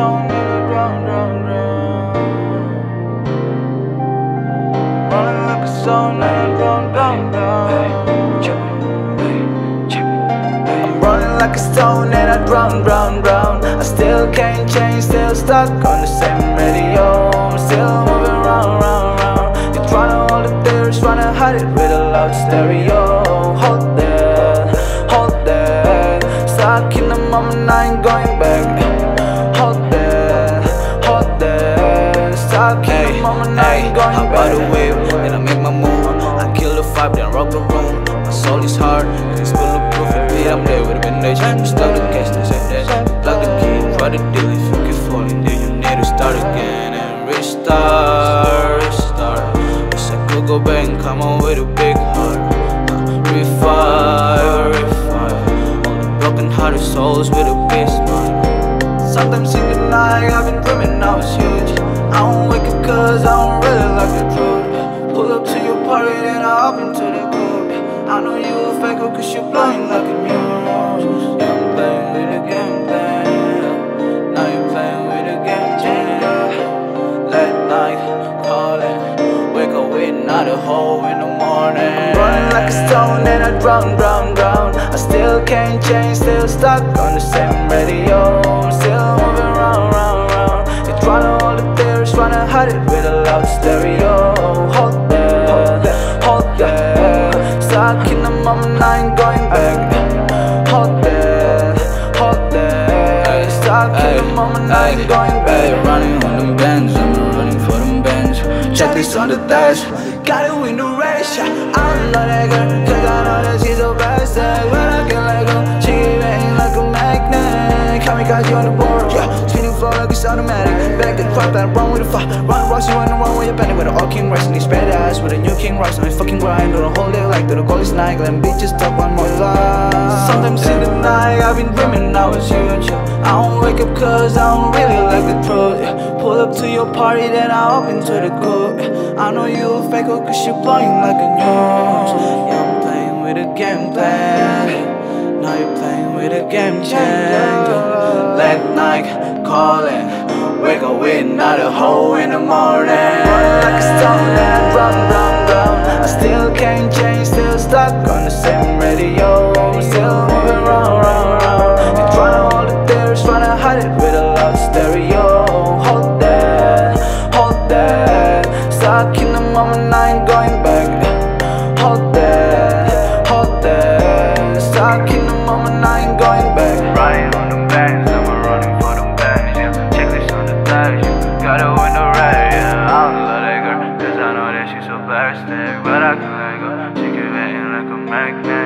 on the ground, ground, ground. Running like a song, running down, down, down. I'm running like a stone and I drown, drown, drown. I still can't change, still stuck on the same radio. Still moving round, round, round. You're trying to hold it there, trying to hide it with a loud stereo. Hold that, hold that. Stuck in the moment, I ain't going vibe, then rock the room. My soul is hard, it's bulletproof. Indeed, I'm there with a bandage. Just stop the gas, and that. Plug the key, try to deal if you keep falling. Then you need to start again and restart, restart. Wish I could go back and come on with a big heart. Uh, revive, revive. All the broken hearted souls with a big smile. Sometimes in the night I've been dreaming I was huge I don't wake up cause I don't really like the Pull up to your party then I hop into the group I know you a faker cause you're playing like a muse. Yeah, I'm playing with a game plan Now you're playing with a game changer Late night calling Wake up with another hole in the morning. I'm Running like a stone and I drown, drown, drown. I still can't change, still stuck on the same radio. Still moving round, round, round. You're trying to hold it trying to hide it with a loud stereo that Stuck in the moment, I ain't going back. Hold that, hold that Stuck in the moment, I ain't going back. running on them bands, I'm running for them bands. Checklist on the dash. Got it win the race, yeah I don't know that girl Cause I know that she's so bastard When I get like go, She hitting like a magnet. Kamikaze on the board, yeah Spinning flow like it's automatic. Back and front, better run with the fire. Run rocks, you run the wrong way You're bending with the all king rocks And these bad ass With a new king rocks And I fucking grind Do the whole day like Do the goal is night Let bitches talk one more lie Sometimes in the night I've been dreaming I was huge yeah. I don't wake up cause I don't really like the truth yeah. Pull up to your party then I hop into the coupe yeah. I know you a faker cause you playing like a news Yeah I'm playing with a game plan. Now you're playing with a game changer. Late night calling Wake up with another hole in the morning. Running like a stone magnet.